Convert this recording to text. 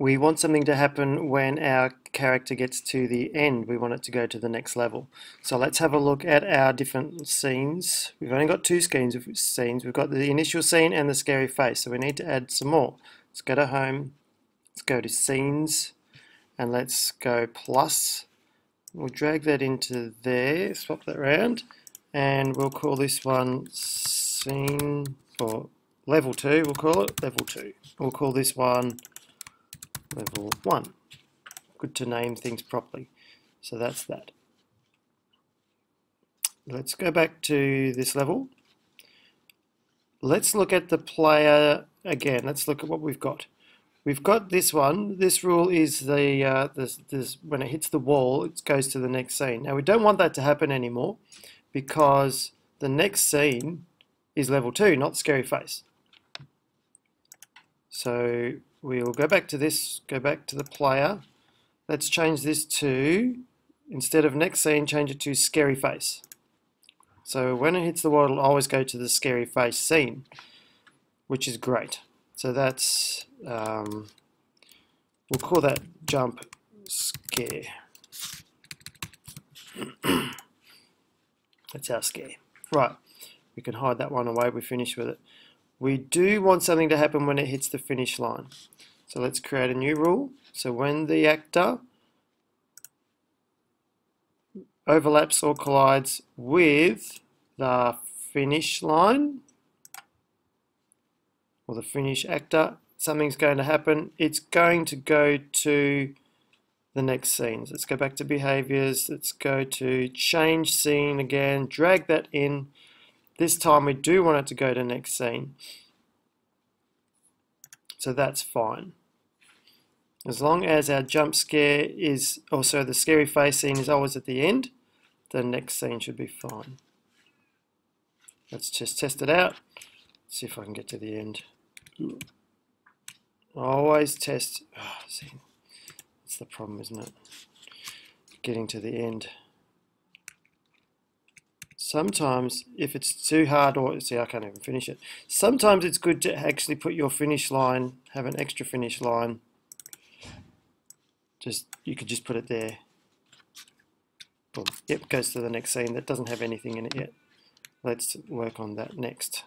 we want something to happen when our character gets to the end. We want it to go to the next level. So let's have a look at our different scenes. We've only got two scenes. Scenes. We've got the initial scene and the scary face. So we need to add some more. Let's go to home. Let's go to scenes and let's go plus. We'll drag that into there, swap that around, and we'll call this one scene for level 2, we'll call it level 2. We'll call this one level 1. Good to name things properly. So that's that. Let's go back to this level. Let's look at the player again. Let's look at what we've got. We've got this one. This rule is the uh, this, this, when it hits the wall, it goes to the next scene. Now we don't want that to happen anymore because the next scene is level 2, not Scary Face. So we'll go back to this, go back to the player. Let's change this to, instead of next scene, change it to Scary Face. So when it hits the wall, it'll always go to the Scary Face scene, which is great. So that's, um, we'll call that jump scare. that's our scare. Right, we can hide that one away, we finished with it. We do want something to happen when it hits the finish line. So let's create a new rule. So when the actor overlaps or collides with the finish line, or the finish actor, something's going to happen. It's going to go to the next scenes. Let's go back to behaviors. Let's go to change scene again, drag that in. This time we do want it to go to next scene. So that's fine. As long as our jump scare is, also the scary face scene is always at the end, the next scene should be fine. Let's just test it out. See if I can get to the end. Always test. Oh, see, that's the problem, isn't it? Getting to the end. Sometimes, if it's too hard, or see, I can't even finish it. Sometimes it's good to actually put your finish line, have an extra finish line. Just you could just put it there. Boom. Yep, goes to the next scene that doesn't have anything in it yet. Let's work on that next.